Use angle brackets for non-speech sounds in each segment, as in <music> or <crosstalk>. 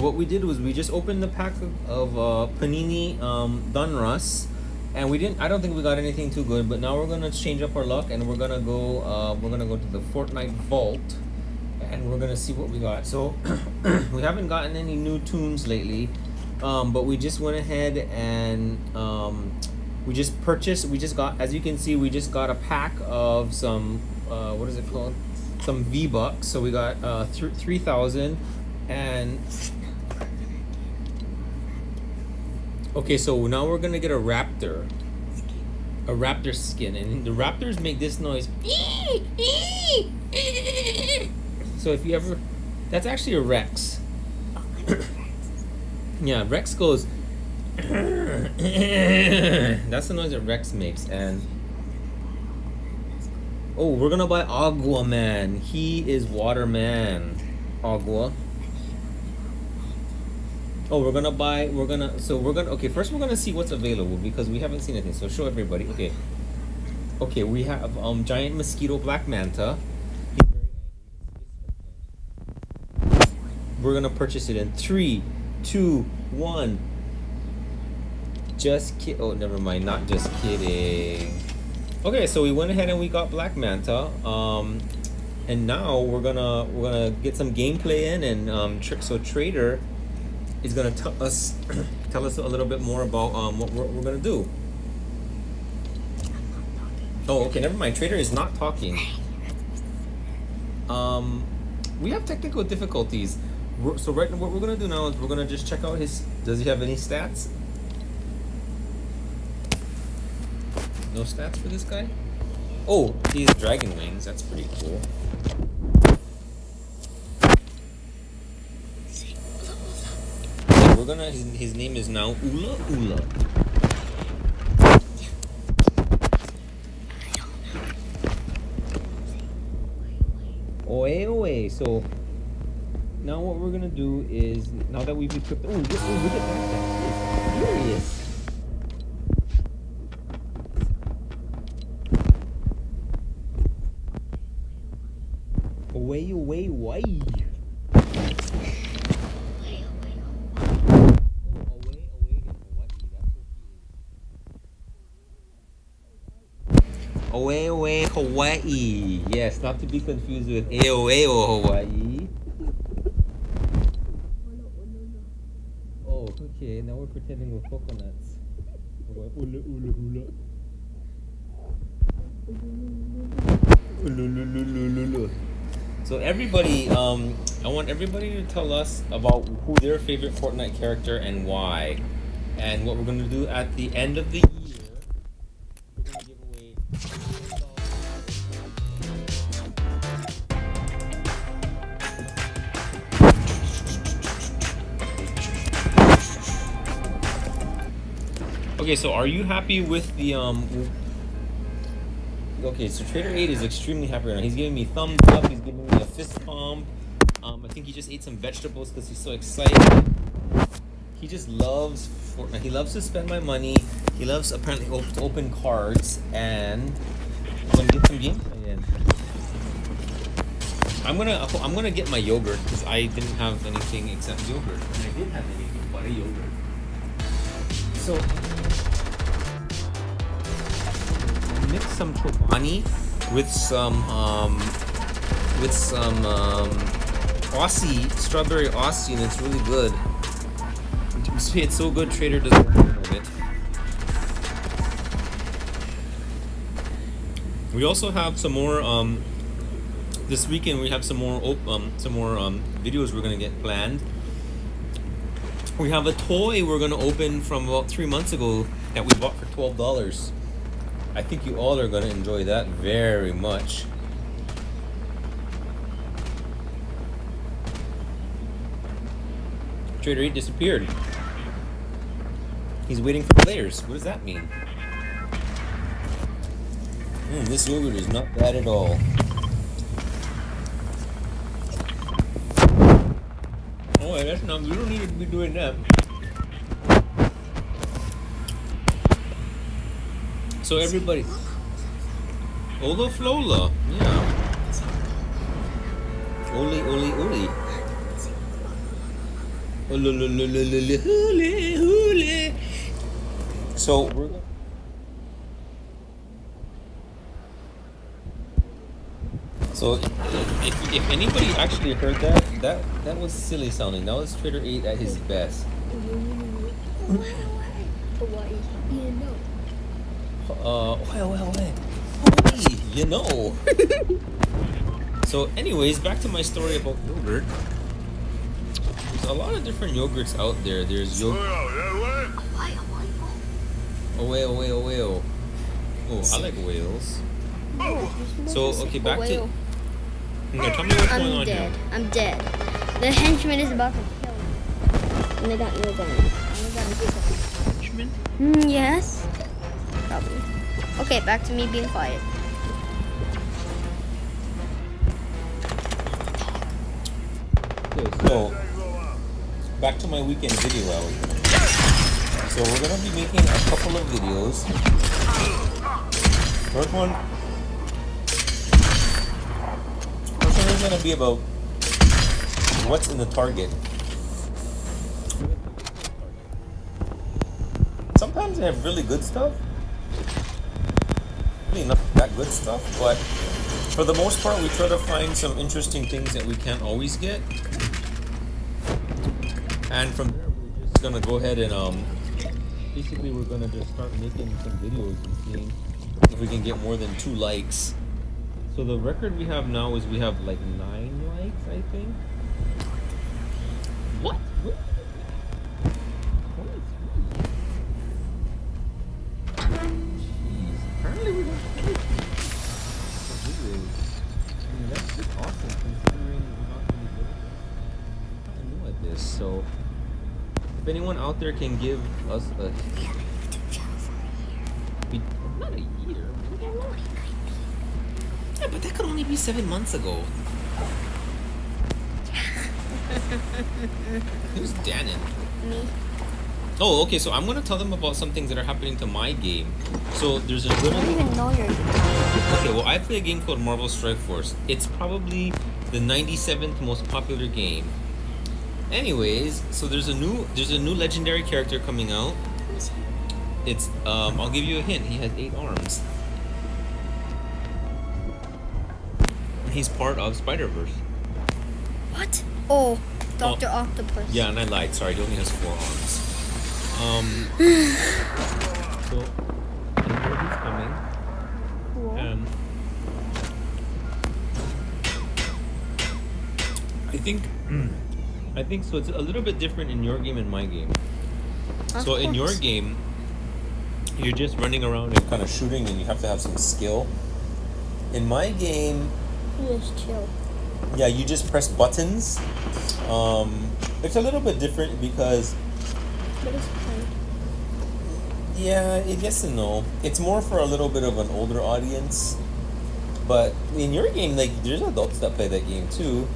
what we did was we just opened the pack of, of uh, Panini um, Donruss, and we didn't. I don't think we got anything too good. But now we're gonna change up our luck, and we're gonna go. Uh, we're gonna go to the Fortnite Vault, and we're gonna see what we got. So <clears throat> we haven't gotten any new tunes lately, um, but we just went ahead and um, we just purchased. We just got, as you can see, we just got a pack of some. Uh, what is it called? Some V Bucks. So we got uh, th- three thousand and okay so now we're gonna get a raptor. A raptor skin and the raptors make this noise. <coughs> So if you ever that's actually a rex. <coughs> Yeah rex goes <coughs> that's the noise that rex makes and oh we're gonna buy agua man. He is water man agua Oh, we're gonna buy. We're gonna. So we're gonna. Okay, first we're gonna see what's available because we haven't seen anything. So show everybody. Okay. Okay, we have um giant mosquito black manta. We're gonna purchase it in three, two, one. Just kid. Oh, never mind. Not just kidding. Okay, so we went ahead and we got black manta. Um, and now we're gonna we're gonna get some gameplay in and um. Tr- so trader is going to tell us <clears throat> tell us a little bit more about um, what we're, we're going to do. Oh, okay, never mind. Trader is not talking. Um, we have technical difficulties. We're, so right, now what we're going to do now is we're going to just check out his. Does he have any stats? No stats for this guy. Oh, he's dragon wings. That's pretty cool. we're gonna. His, his name is now Ula Ula. Oe oe. So now what we're gonna do is now that we've equipped. Oh, look, look at that! It's furious. Away, away, away. Oe Hawaii. Yes, not to be confused with Aoeo Hawaii. Oh, okay. Now we're pretending we're coconuts. Ula ula. Ula. So everybody, um, I want everybody to tell us about who their favorite Fortnite character and why. And what we're going to do at the end of the Okay, so are you happy with the um? Okay, so Trader Eight is extremely happy right now. He's giving me thumbs up. He's giving me a fist pump. Um, I think he just ate some vegetables because he's so excited. He just loves Fortnite. He loves to spend my money. He loves apparently op- to open cards and I'm gonna get some gameplay in. I'm gonna I'm gonna get my yogurt because I didn't have anything except yogurt. And I did have anything but a yogurt. So mix some Chobani with some um, with some um, Aussie strawberry Aussie, and it's really good. <laughs> It's so good, Trader doesn't recommend it. We also have some more. Um, this weekend we have some more um, some more um, videos we're gonna get planned. We have a toy we're gonna open from about three months ago that we bought for twelve dollars. I think you all are gonna enjoy that very much. Trader 8 disappeared. He's waiting for players. What does that mean? Mm, this yogurt is not bad at all. Oh, that's not. We don't need to be doing that. So everybody, Ola Flola, yeah. Oli, Oli, Oli. So we're gonna So if, if anybody actually heard that, that that was silly sounding. That was Trader 8 at his best. <laughs> Hawaii, you know. Uh, well, well, well. Holy, you know. <laughs> so, anyways, back to my story about yogurt. There's a lot of different yogurts out there. There's yogurt. Hawaii, Hawaii. Oh, whale, whale, whale. Oh, I like whales. So, okay, back to. Okay, tell me what's going I'm on dead. here. I'm dead. The henchman is about to kill me. And they got no gun. And they got a pistol. Henchman? Mm, yes. Probably. Okay, back to me being quiet. Okay, so back to my weekend video. So we're gonna be making a couple of videos. First one, first one is gonna be about what's in the target. Sometimes they have really good stuff. Not that good stuff, but for the most part, we try to find some interesting things that we can't always get. And from there, we're just gonna go ahead and um, basically we're gonna just start making some videos and seeing if we can get more than two likes. So the record we have now is we have like nine likes, I think. Anyone out there can give us a, we, not a year. Yeah, but that could only be seven months ago. <laughs> Who's Danon? Me. Oh, okay. So I'm gonna tell them about some things that are happening to my game. So there's a I little. don't even know your Okay, well, I play a game called Marvel Strike Force. It's probably the 97th most popular game. Anyways, so there's a new there's a new legendary character coming out. It's um I'll give you a hint. He has eight arms. He's part of Spider Verse. What? Oh, Doctor Octopus. Yeah, and I lied. Sorry, he only has four arms. Um. <sighs> so, I think so. It's a little bit different in your game and my game. Of so in your game, you're just running around and kind of shooting, and you have to have some skill. In my game, Just chill. yeah, you just press buttons. Um, it's a little bit different because But it's fun. Yeah, it- yes and no. It's more for a little bit of an older audience. But in your game, like there's adults that play that game too.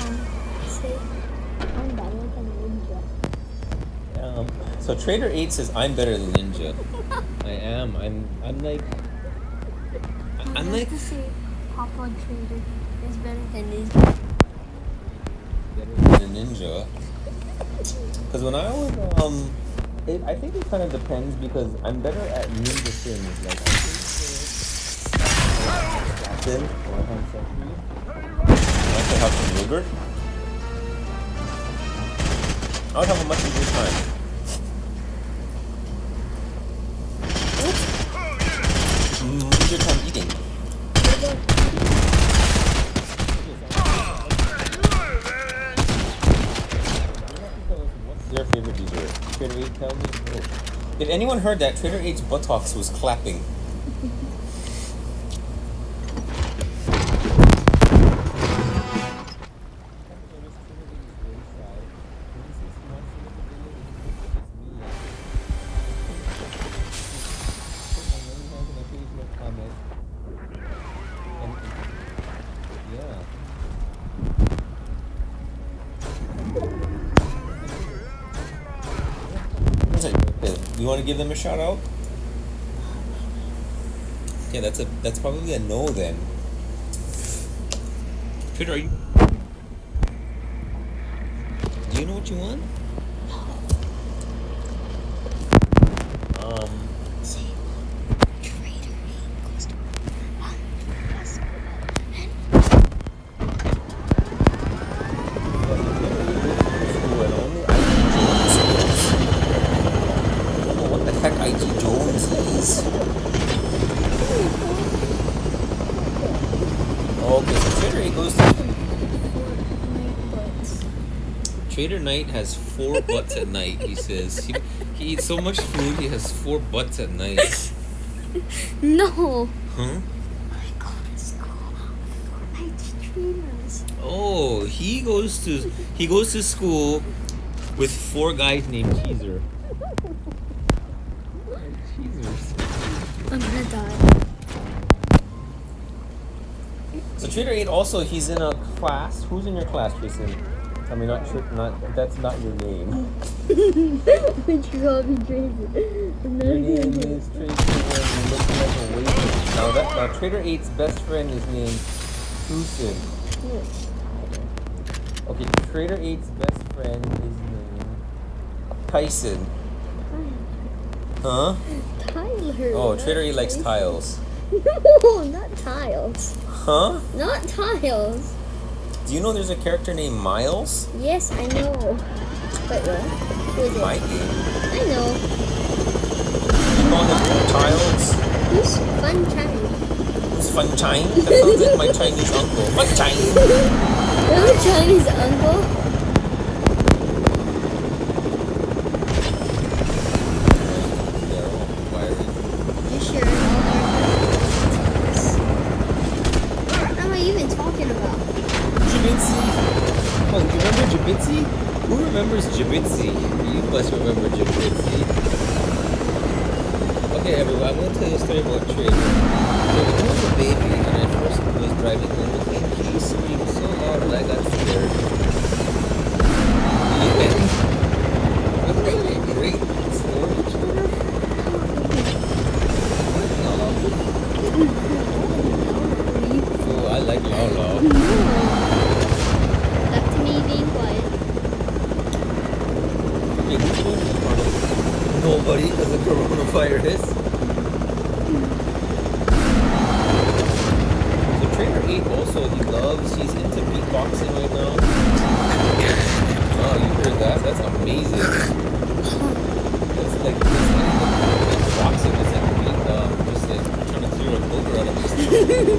Um, say, I'm better than Ninja. Um, so Trader Eight says I'm better than Ninja. I am. I'm. I'm like. I- I'm like to say Papa Trader is better than Ninja. better than ninja. Because when I was um, it, I think it kind of depends because I'm better at ninja things like. Assassin or Hand Sentry. I also have some yogurt. I would have a much easier time. Time eating. What's favorite? Trader 8, tell me. Oh. If anyone heard that, Trader 8's buttocks was clapping. Want to give them a shout out? Okay, that's a that's probably a no then. Peter, are you? Do you know what you want? Um. Traitor equals to one plus What the heck IG Jones is? Okay, so Trader 8 goes to Trader Knight has four <laughs> butts at night, he says. He, he eats so much food, he has four butts at night. <laughs> No. Huh? I go to school for my. Oh, he goes to he goes to school with four guys named Cheezer. <laughs> Cheezers. I'm gonna die. So Trader 8 also he's in a class. Who's in your class, Jason? I mean not sure not that's not your name. <laughs> Which you call me Tracy. Your name is Tracy and like a waitress. Now that now Trader 8's best friend is named Susan. Okay, Trader 8's best friend is named Tyson. Huh? Tyler. Oh, Trader 8 likes tiles. <laughs> No, not tiles. Huh? Not tiles. Do you know there's a character named Miles? Yes, I know. Wait, what? Who is it? Game. I know. You call him Tiles? Who's Fun Time? It's Fun Chine? That sounds like my Chinese uncle. Fun Chine! Your <laughs> Chinese uncle? Am I even talking about? Jibitsi! Do you remember Jibitsi? Who remembers Jibitsi? You must remember Jibitsi. Okay, everyone, I'm going to tell you a story about Trey. So when I was a baby and I first was driving home with him, he screamed so loud that I got scared. Yeah. Wasn't that a great story, Trevor? Oh, I like Lala. Back to me being quiet. Hey, who's doing this part of- Nobody, because of coronavirus. So 8 also, he loves, he's into beatboxing right now. Oh, you heard that? That's amazing. That's like, not even beatboxing, it's like beat, um, just like trying to clear a booger out of his throat.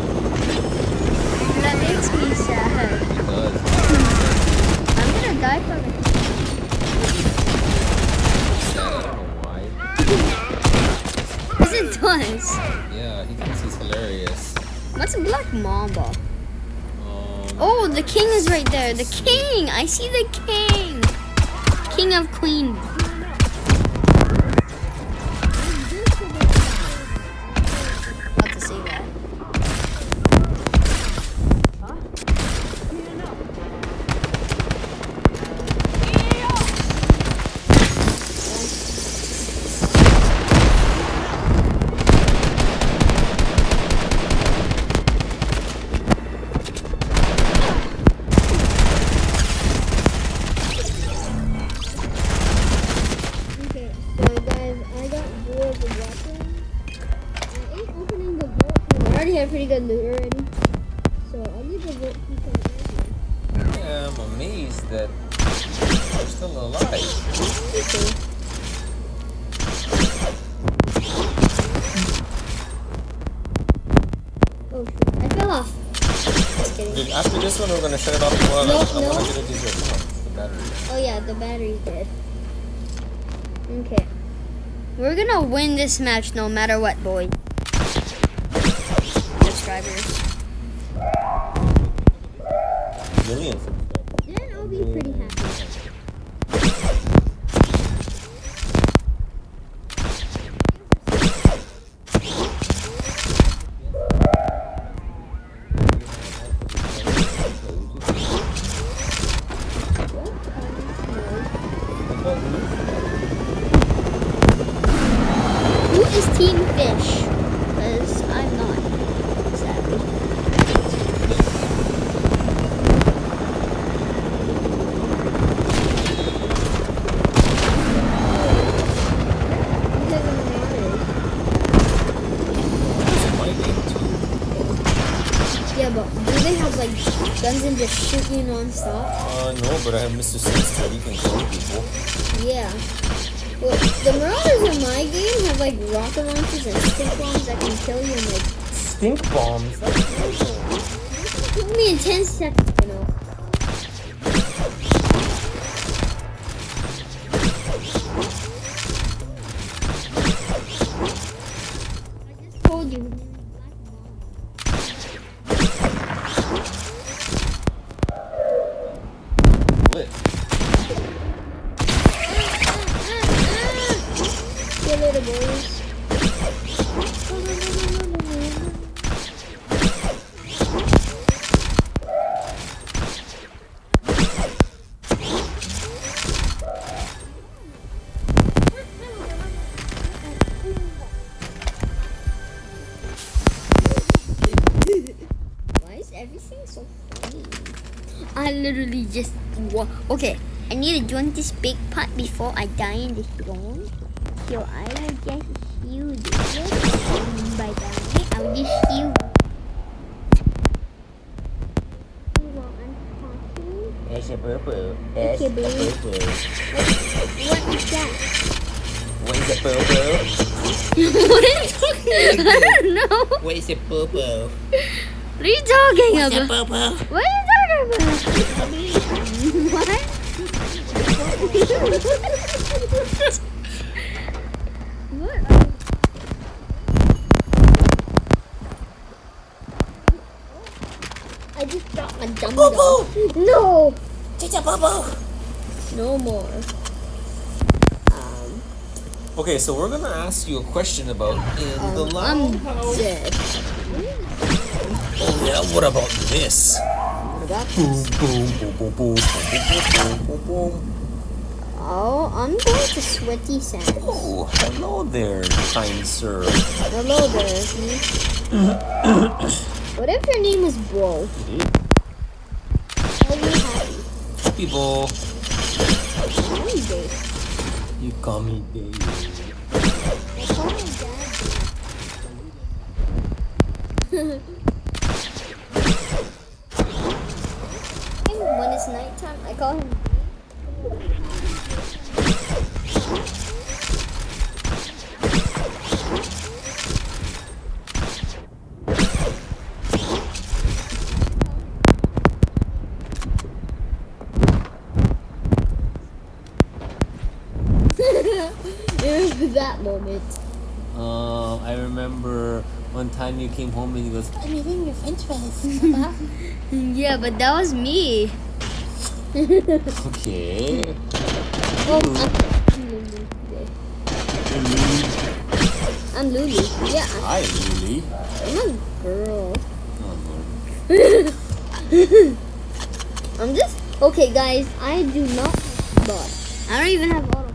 That makes me sad. He does. I'm gonna die from it. Sad, I don't know why. Yes, it does. Yeah, he thinks he's hilarious. What's a black mamba? Oh, the king is right there. The king! I see the king! King of Queen. Fell off. Dude, after this one, we're gonna shut it off. Well, No, I no. want to get a dessert. Come on, the battery. Oh yeah, the battery's dead. Okay. We're gonna win this match no matter what, boy. Subscribers. Million subscribers. Then I'll be pretty happy. Who is Team Fish? Because I'm not, sadly. And just shoot you non-stop? Uh, no, but I have Mr. Sinister. He can kill people. Yeah. Well, the Marauders in my game have like rocket launchers and stink bombs that can kill you in like Stink bombs. kill me in 10 seconds, just okay. I need to join this big pot before I die in the storm. So I will just heal this. And by dying, I'll just heal. It's a purple. Okay, boo. boo. What is that? What is a purple? what are you talking I don't know. What is a purple? What are you talking about? purple? What are you talking about? What? what? I just dropped my dum dum. No, It's a purple. no more. Um, Okay, so we're gonna ask you a question about in the um, loud I'm house. dead. Oh yeah, what about this? About Boom, boom, boom, boom, boom, boom, boom, boom, boom. Oh, I'm going to sweaty sands. Oh, hello there, kind sir. Hello there. hmm? what if your name was Bro? Are you happy? People, I'm Dave. you call me Dave. I call my dad <laughs> Dave. when it's <laughs> it was that moment. Uh, I remember one time you came home and you goes, your french fries, <laughs> yeah, but that was me. Okay. Oh, I'm Lulu today. I'm Lulu. Yeah, Hi, Lily. I'm a girl. Oh, I'm just okay, guys. I do not have. I don't even have auto.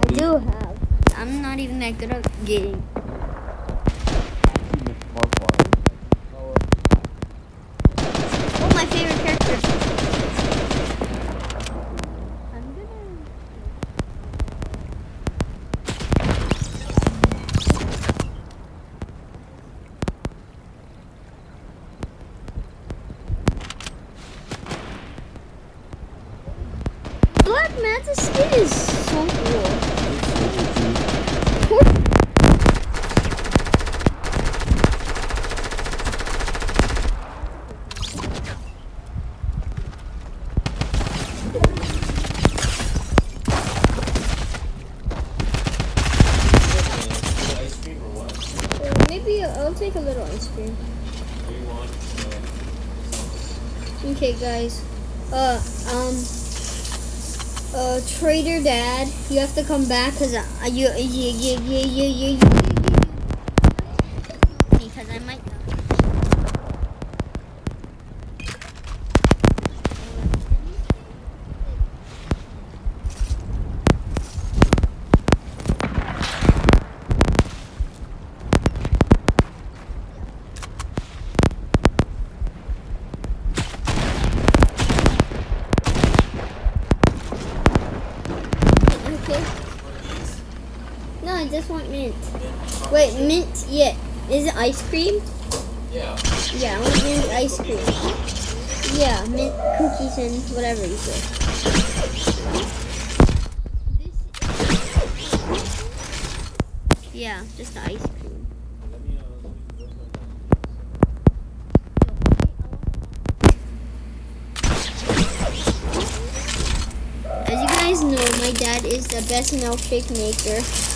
I do have. I'm not even that good at getting. Oh, my favorite character. I'm gonna. Black Manta skin is so cool. Ice cream or what? Maybe I'll take a little ice cream. Okay, guys. Uh, um, uh, Trader Dad, you have to come back because uh, you, you, you, you, you, you, you, Because I might. Okay. No, I just want mint. Wait, mint? Yeah. Is it ice cream? Yeah. Yeah, I want mint ice cream. Yeah, mint cookies and whatever you say. Yeah, just the ice cream. Let me, let me work my As you guys know, my dad is the best milkshake maker.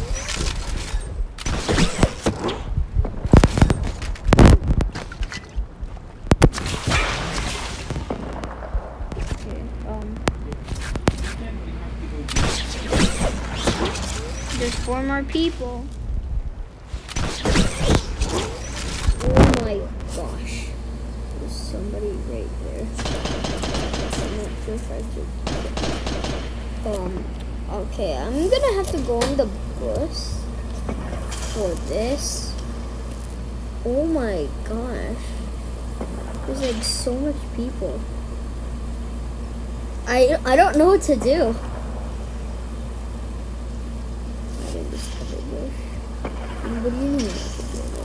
more people. Oh my gosh. There's somebody right there. I'm not sure if I should. Um, okay, I'm gonna have to go on the bus for this. Oh my gosh. There's like so much people. I I don't know what to do. I didn't discover bush. What do you mean? I should do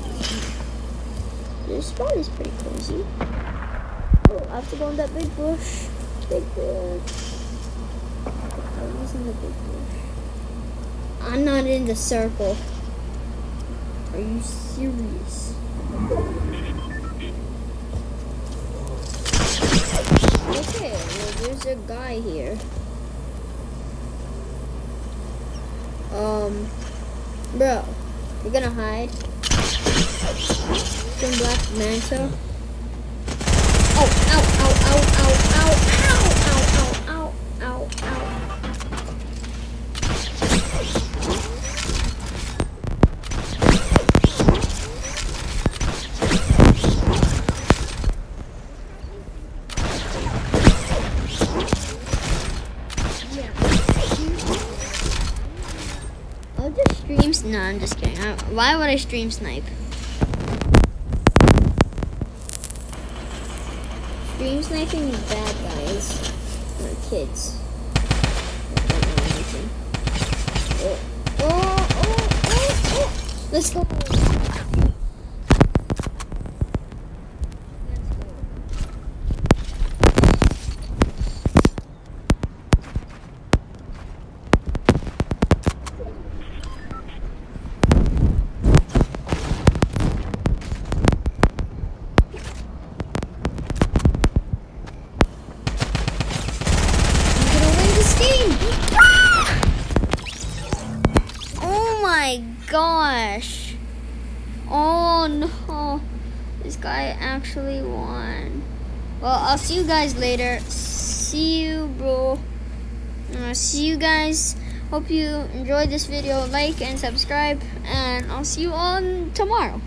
it? This spot is pretty cozy. Oh, I have to go in that big bush. Big bush. I was in the big bush. I'm not in the circle. Are you serious? Okay, well, there's a guy here. Um, bro, you're gonna hide from Black Manta? Oh, ow, ow, ow, ow, ow, ow, ow, ow, ow, ow. I'll just. Streams? No, I'm just kidding. Why would I stream snipe? Stream sniping bad guys or kids. Oh, oh, oh, oh, oh. Let's go. I'm gonna win this game. Oh my gosh. Oh no. This guy actually won. Well, I'll see you guys later. See you, bro. Uh, see you guys. Hope you enjoyed this video. Like and subscribe. And I'll see you on tomorrow.